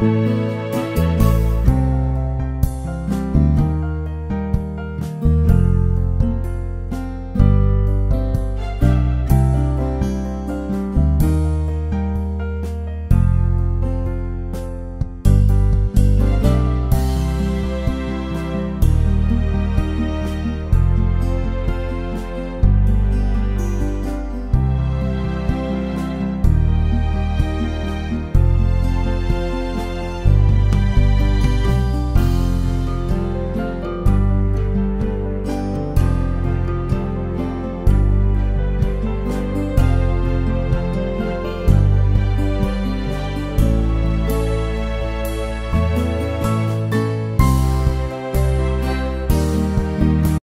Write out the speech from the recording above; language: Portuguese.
Música